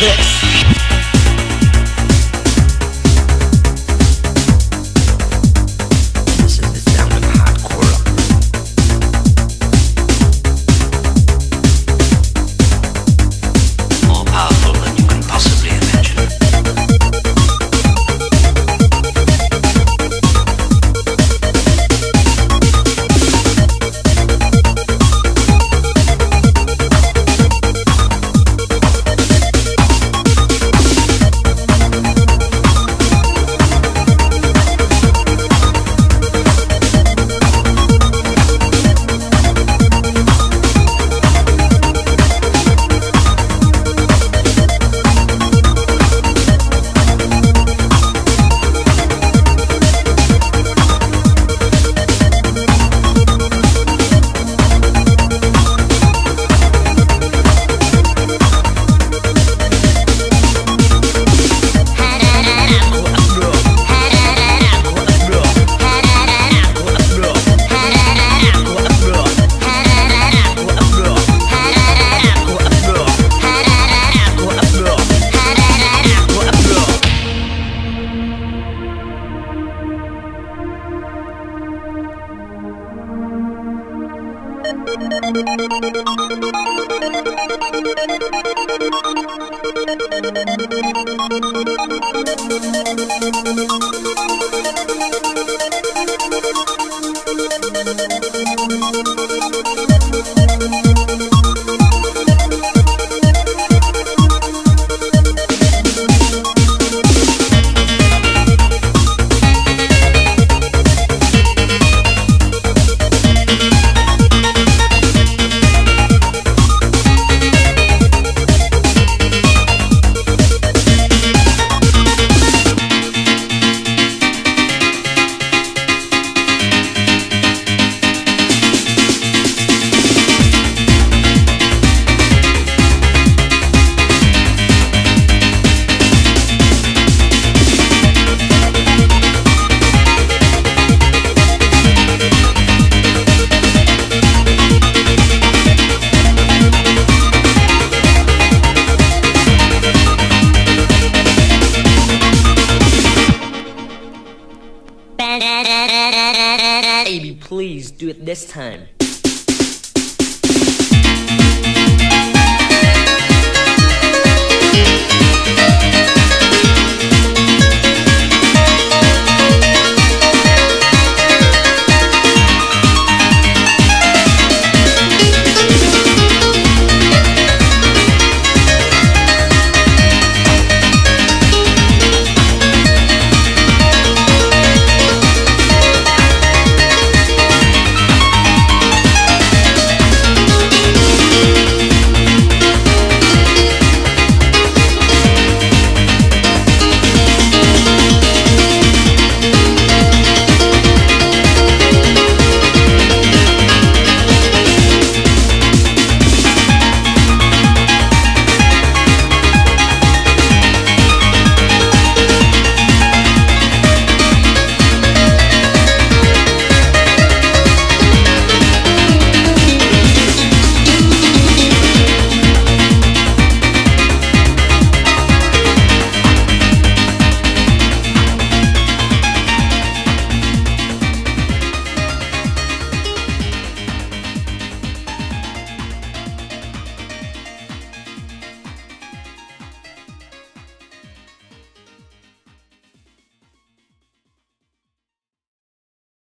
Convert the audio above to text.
this. Baby, please do it this time.